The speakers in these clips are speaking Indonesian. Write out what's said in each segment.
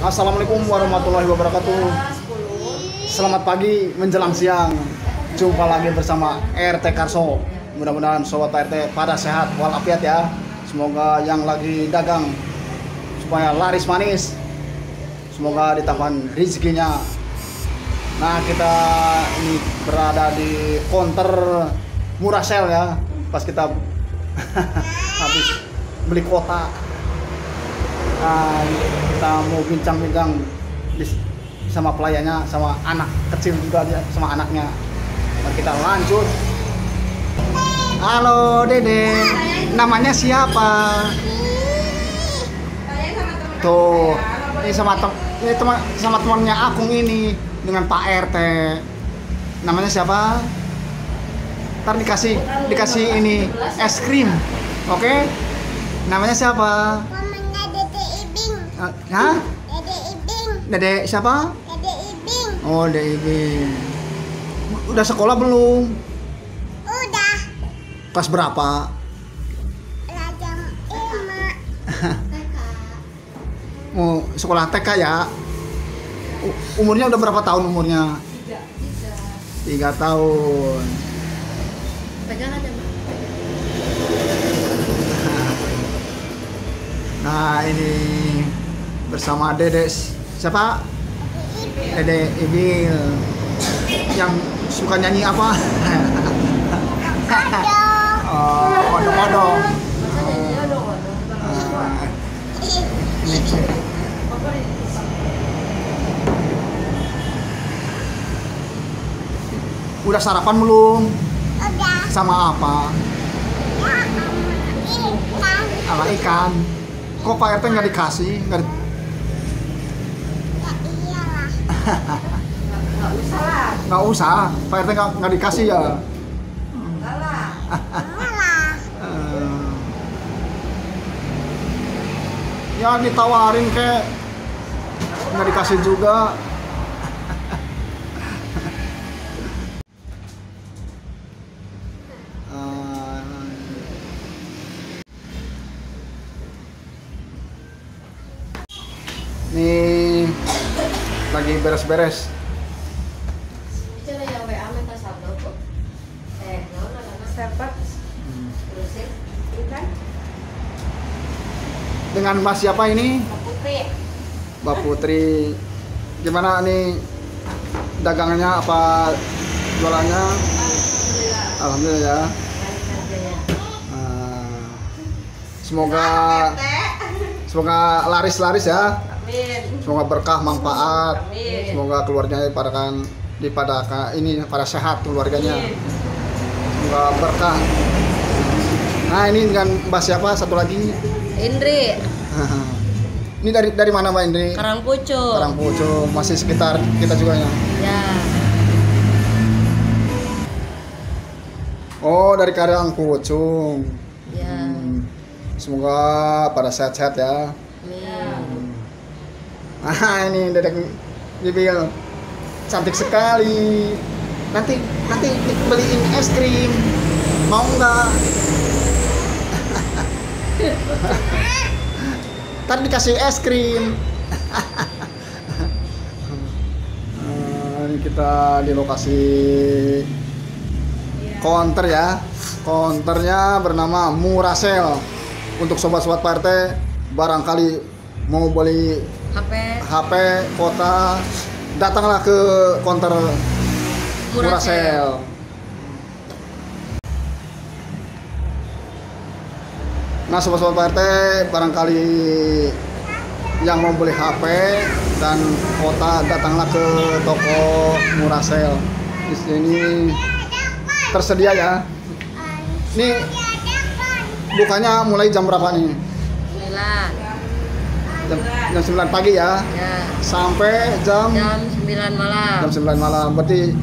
Assalamualaikum warahmatullahi wabarakatuh. Selamat pagi menjelang siang. Jumpa lagi bersama RT Karso. Mudah-mudahan sobat RT pada sehat walafiat ya. Semoga yang lagi dagang supaya laris manis. Semoga ditambah rezekinya. Nah, kita ini berada di counter murah sel ya. Pas kita habis beli kuota Nah, kita mau bincang-bincang sama pelayannya, sama anak kecil juga dia, sama anaknya. Mari kita lanjut. Halo Dede, namanya siapa? Tuh, ini sama tem ini teman sama temannya Akung ini dengan Pak RT. Namanya siapa? Ntar dikasih dikasih ini es krim, oke? Namanya siapa? Mamanya Dede Ibing. Eh, Hah? Dede Ibing. Dede siapa? Dede Ibing. Oh, Dede Ibing. Udah sekolah belum? Udah. Kelas berapa? Ilma. Mau sekolah TK ya? Umurnya udah berapa tahun umurnya? Tiga tahun. Pegang aja, Mak. Nah ini bersama Dede siapa? Dede Ibil yang suka nyanyi apa? Oh, Ih, ini. Udah sarapan belum? Udah. Sama apa? Ya, ikan. Sama ikan. Kok Pak RT nggak dikasih? Nggak di-. Nggak usah lah. nggak usah. Pak RT nggak nggak dikasih ya. Enggak lah. Eh, ya ditawarin kayak nggak dikasih juga. Nih lagi beres-beres. Eh? Dengan Mas siapa ini? Pak Putri. Mbak Putri. Gimana nih dagangannya apa jualannya? Alhamdulillah. Alhamdulillah ya. Nah, semoga semoga laris-laris ya. Amin. Semoga berkah manfaat. Amin. Semoga keluarganya dipadakan dipada ini pada sehat keluarganya. Semoga berkah. Nah ini dengan Mbak siapa satu lagi? Indri, ini dari dari mana Mbak Indri? Karangpucuk. Karangpucuk masih sekitar kita juga ya. Ya. Oh dari Karangpucuk. Ya. Hmm, Semoga pada sehat-sehat ya. Ah ini dedek Bibil cantik sekali. Nanti nanti beliin es krim. Mau nggak? Tadi dikasih es krim. Ini kita di lokasi counter ya. Counternya bernama Murasel. Untuk sobat-sobat Pak RT barangkali mau beli HP HP kota datanglah ke counter Murasel. Nah sobat-sobat Pak RT barangkali yang mau beli HP dan kota datanglah ke toko Murasel. Di sini tersedia ya. Ini bukanya mulai jam berapa nih? 9. Jam, jam 9 pagi ya. Ya. Sampai jam Jam 9 malam. jam 9 malam berarti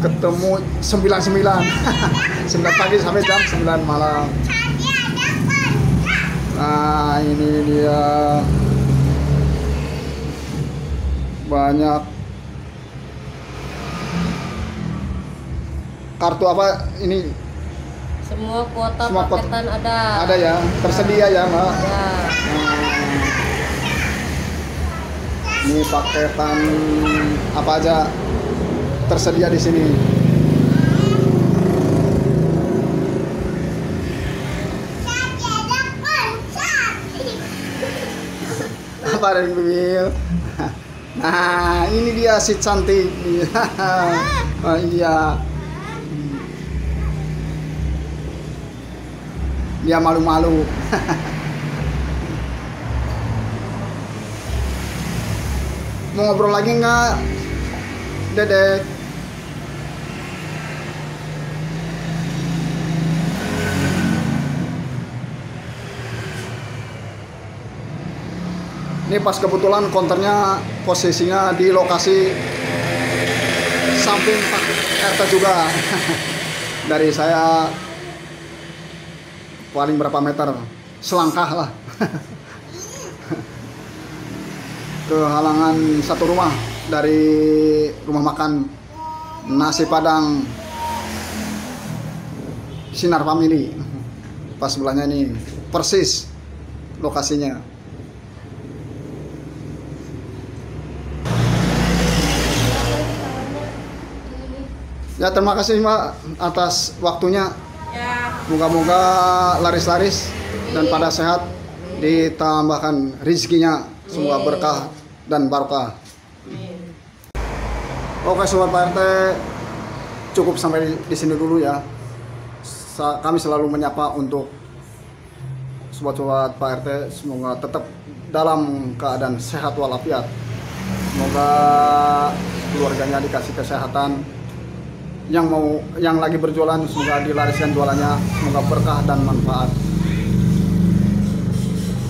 ketemu 99 9 pagi sampai jam 9 malam nah ini dia banyak kartu apa ini Semua kuota Semua kuota- paketan ada. ada ya tersedia ya mbak Ya. Ini paketan apa aja tersedia di sini. Apa ada Bibil? Nah, ini dia si cantik. oh, iya. Dia malu-malu. Mau ngobrol lagi nggak, Dedek? Ini pas kebetulan konternya posisinya di lokasi samping Pak RT juga. Dari saya paling berapa meter? Selangkah lah. Ke halangan satu rumah dari rumah makan nasi padang Sinar Family. Pas sebelahnya ini persis lokasinya. Ya terima kasih Mbak atas waktunya. Ya. Moga-moga laris-laris dan pada sehat ditambahkan rezekinya semua berkah dan barokah. Oke sobat Pak RT cukup sampai di, sini dulu ya. Sa- kami selalu menyapa untuk sobat-sobat Pak RT semoga tetap dalam keadaan sehat walafiat. Semoga keluarganya dikasih kesehatan. Yang mau yang lagi berjualan semoga dilariskan jualannya, semoga berkah dan manfaat.